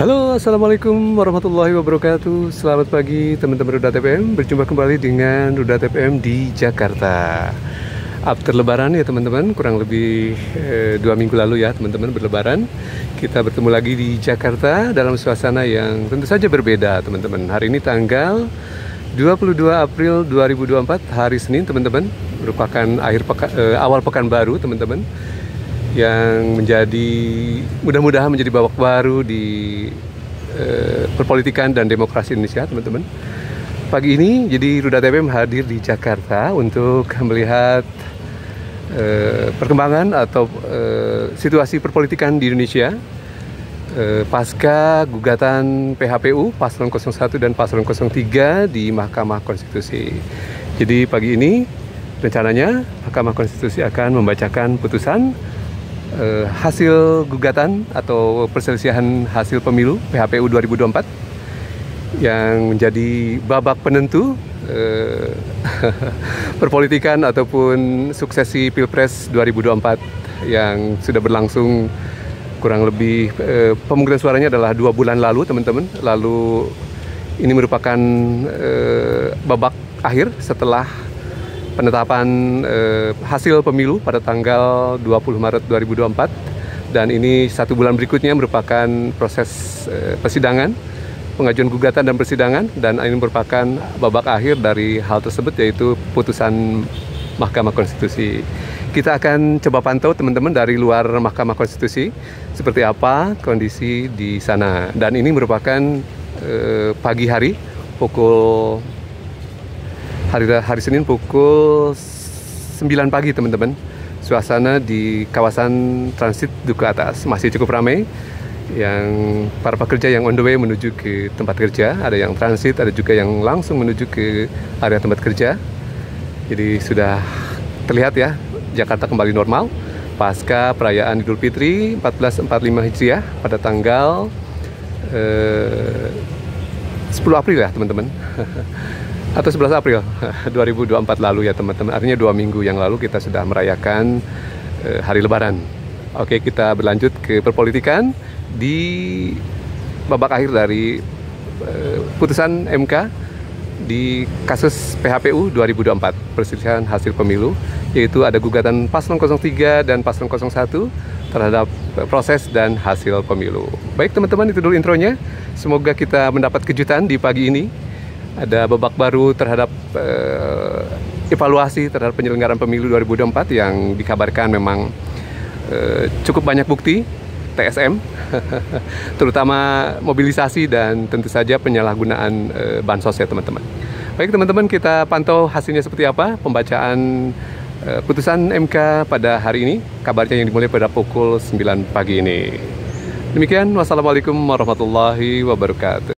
Halo, Assalamualaikum warahmatullahi wabarakatuh. Selamat pagi teman-teman Ruda TPM Berjumpa kembali dengan Ruda TPM di Jakarta. After lebaran ya teman-teman. Kurang lebih eh, dua minggu lalu ya teman-teman berlebaran. Kita bertemu lagi di Jakarta Dalam suasana yang tentu saja berbeda teman-teman. Hari ini tanggal 22 April 2024 Hari Senin teman-teman. Merupakan akhir peka, eh, awal pekan baru teman-teman yang menjadi mudah-mudahan menjadi babak baru di eh, perpolitikan dan demokrasi Indonesia, teman-teman. Pagi ini jadi Ruda TPM hadir di Jakarta untuk melihat eh, perkembangan atau eh, situasi perpolitikan di Indonesia eh, pasca gugatan PHPU Paslon 01 dan Paslon 03 di Mahkamah Konstitusi. Jadi pagi ini rencananya Mahkamah Konstitusi akan membacakan putusan eh, hasil gugatan atau perselisihan hasil pemilu PHPU 2024 yang menjadi babak penentu eh, perpolitikan ataupun suksesi Pilpres 2024 yang sudah berlangsung kurang lebih eh, pemungutan suaranya adalah dua bulan lalu teman-teman. Lalu ini merupakan eh, babak akhir setelah penetapan eh, hasil pemilu pada tanggal 20 Maret 2024 dan ini satu bulan berikutnya merupakan proses eh, persidangan pengajuan gugatan dan persidangan. Dan ini merupakan babak akhir dari hal tersebut yaitu putusan Mahkamah Konstitusi. Kita akan coba pantau teman-teman dari luar Mahkamah Konstitusi seperti apa kondisi di sana. Dan ini merupakan eh, pagi hari pukul hari hari Senin pukul 9 pagi teman-teman. Suasana di kawasan transit Duku Atas masih cukup ramai. Yang para pekerja yang on the way menuju ke tempat kerja, ada yang transit, ada juga yang langsung menuju ke area tempat kerja. Jadi sudah terlihat ya Jakarta kembali normal pasca perayaan Idul Fitri 1445 Hijriah pada tanggal eh, 10 April ya teman-teman. atau 11 April 2024 lalu ya teman-teman. Artinya dua minggu yang lalu kita sudah merayakan uh, hari Lebaran. Oke, kita berlanjut ke perpolitikan di babak akhir dari uh, putusan MK di kasus PHPU 2024 perselisihan hasil pemilu yaitu ada gugatan paslon 03 dan paslon 01 terhadap proses dan hasil pemilu. Baik teman-teman itu dulu intronya. Semoga kita mendapat kejutan di pagi ini ada babak baru terhadap uh, evaluasi terhadap penyelenggaraan pemilu 2024 yang dikabarkan memang uh, cukup banyak bukti TSM, terutama mobilisasi dan tentu saja penyalahgunaan uh, bansos ya teman-teman. Baik teman-teman kita pantau hasilnya seperti apa pembacaan uh, putusan MK pada hari ini. Kabarnya yang dimulai pada pukul 9 pagi ini. Demikian, wassalamualaikum warahmatullahi wabarakatuh.